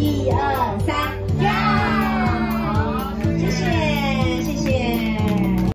一二三